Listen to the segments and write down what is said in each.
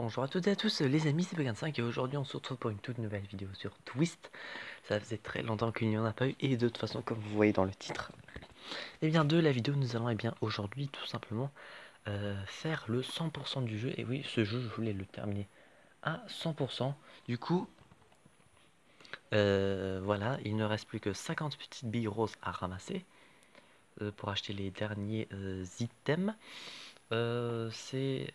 Bonjour à toutes et à tous les amis, c'est P25 et aujourd'hui on se retrouve pour une toute nouvelle vidéo sur Twist. Ça faisait très longtemps qu'il n'y en a pas eu et de toute façon comme vous voyez dans le titre. Et eh bien de la vidéo nous allons et eh bien aujourd'hui tout simplement euh, faire le 100% du jeu. Et oui ce jeu je voulais le terminer à 100%. Du coup euh, voilà il ne reste plus que 50 petites billes roses à ramasser euh, pour acheter les derniers items. c'est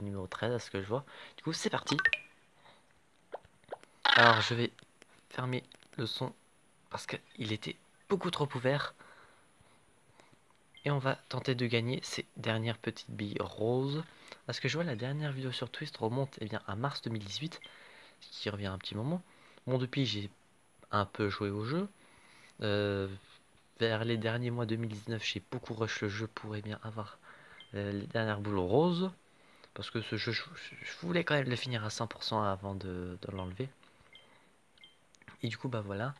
numéro 13 à ce que je vois. Du coup, c'est parti. Alors, je vais fermer le son parce qu'il était beaucoup trop ouvert. Et on va tenter de gagner ces dernières petites billes roses. Parce que je vois la dernière vidéo sur Twist remonte eh bien, à mars 2018. Ce qui revient un petit moment. Bon, depuis, j'ai un peu joué au jeu. Euh, vers les derniers mois 2019, j'ai beaucoup rush le jeu pour eh bien, avoir euh, les dernières boules roses. Parce que ce jeu, je, voulais quand même le finir à 100% avant de, l'enlever. Et du coup, bah voilà.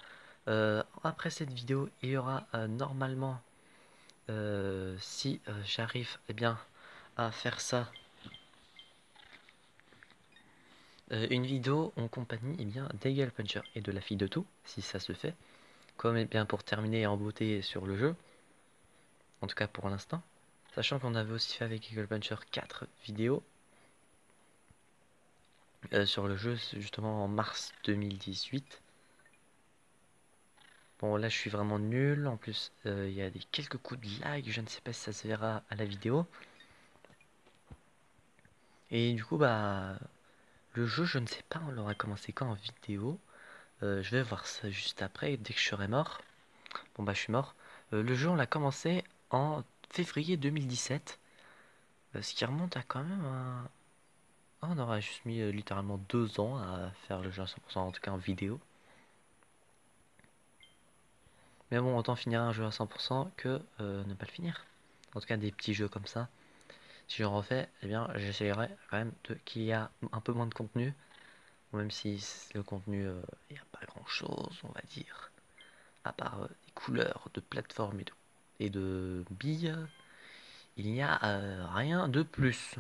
Euh, après cette vidéo, il y aura euh, normalement, si j'arrive eh bien, à faire ça, une vidéo en compagnie eh bien, d'Eagle Puncher et de la fille de tout, si ça se fait. Comme eh bien, pour terminer en beauté sur le jeu. En tout cas pour l'instant. Sachant qu'on avait aussi fait avec Eagle Puncher 4 vidéos euh, sur le jeu, justement en mars 2018. Bon là je suis vraiment nul, en plus euh, il y a des quelques coups de lag, je ne sais pas si ça se verra à la vidéo. Et du coup bah le jeu je ne sais pas on l'aura commencé quand en vidéo. Euh, je vais voir ça juste après, dès que je serai mort. Bon bah je suis mort. le jeu on l'a commencé en février 2017. Euh, ce qui remonte à quand même un... Ah, on aurait juste mis euh, littéralement deux ans à faire le jeu à 100%, en tout cas en vidéo. Mais bon, autant finir un jeu à 100% que euh, ne pas le finir. En tout cas, des petits jeux comme ça. Si j'en refais, eh bien, j'essaierai quand même qu'il y a un peu moins de contenu. Même si le contenu, il n'y a pas grand chose, on va dire. À part des couleurs de plateforme et tout et de billes, il n'y a euh, rien de plus.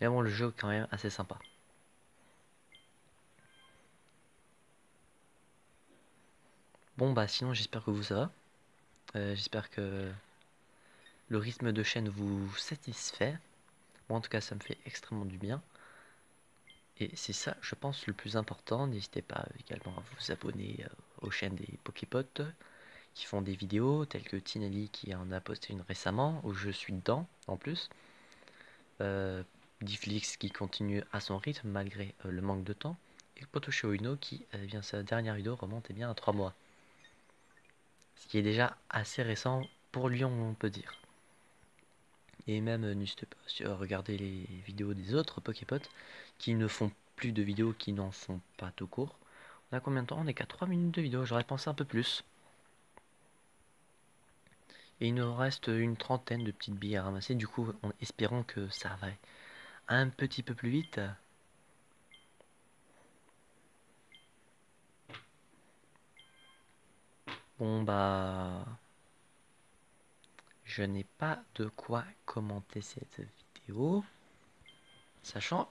Mais bon, le jeu est quand même assez sympa. Bon bah sinon j'espère que vous ça va. Euh, j'espère que le rythme de chaîne vous satisfait. Moi en tout cas ça me fait extrêmement du bien. Et c'est ça je pense le plus important. N'hésitez pas également à vous abonner euh, aux chaînes des Poképotes qui font des vidéos, telles que Tinelli qui en a posté une récemment, où je suis dedans en plus. Euh, Difflix qui continue à son rythme malgré euh, le manque de temps. Et Potoshio Uno qui, euh, sa dernière vidéo remonte eh bien, à 3 mois. Ce qui est déjà assez récent pour Lyon, on peut dire. Et même, n'hésitez pas à regarder les vidéos des autres Poképotes qui ne font plus de vidéos, qui n'en font pas tout court. On a combien de temps? On est qu'à 3 minutes de vidéo, j'aurais pensé un peu plus. Et il nous reste une trentaine de petites billes à ramasser. Du coup, en espérant que ça va un petit peu plus vite. Bon bah... Je n'ai pas de quoi commenter cette vidéo. Sachant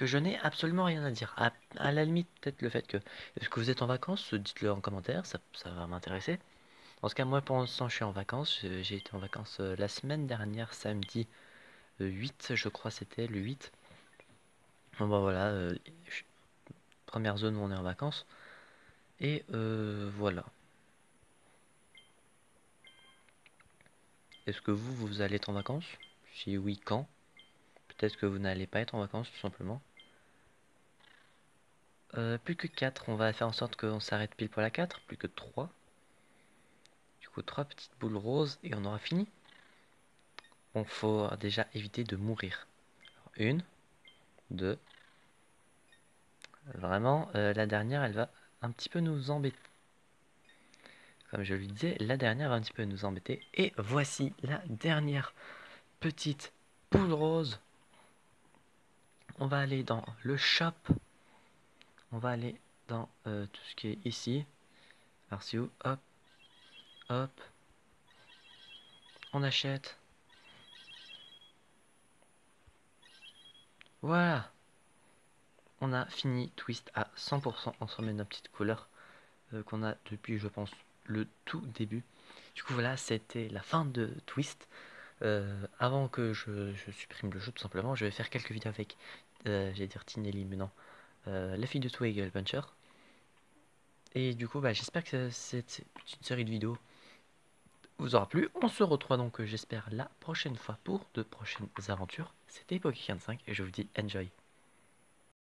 que je n'ai absolument rien à dire. À, la limite, peut-être le fait que... Est-ce que vous êtes en vacances Dites-le en commentaire, ça, va m'intéresser. En tout cas, moi, pour l'instant, je suis en vacances. J'ai été en vacances euh, la semaine dernière, samedi 8, euh, je crois c'était le 8. Bon, bah voilà, euh, première zone où on est en vacances. Et voilà. Est-ce que vous, vous allez être en vacances? Si oui, quand? Peut-être que vous n'allez pas être en vacances, tout simplement. Euh, plus que 4, on va faire en sorte qu'on s'arrête pile pour la 4, plus que 3. Du coup, 3 petites boules roses et on aura fini. Bon, faut déjà éviter de mourir. une, deux. Vraiment, euh, la dernière, elle va un petit peu nous embêter. Comme je lui disais, la dernière va un petit peu nous embêter. Et voici la dernière petite boule rose. On va aller dans le shop on va aller dans euh, tout ce qui est ici. Arceau, hop, hop. On achète. Voilà. On a fini Twist à 100%. On se remet notre petite couleur euh, qu'on a depuis, je pense, le tout début. Du coup, voilà, c'était la fin de Twist. Euh, avant que je, supprime le jeu, tout simplement, je vais faire quelques vidéos avec, j'allais dire Tinelli, mais la fille de Twiggle Puncher. Et du coup, bah, j'espère que cette petite série de vidéos vous aura plu. On se retrouve donc, j'espère, la prochaine fois pour de prochaines aventures. C'était Pokécan 5 et je vous dis enjoy.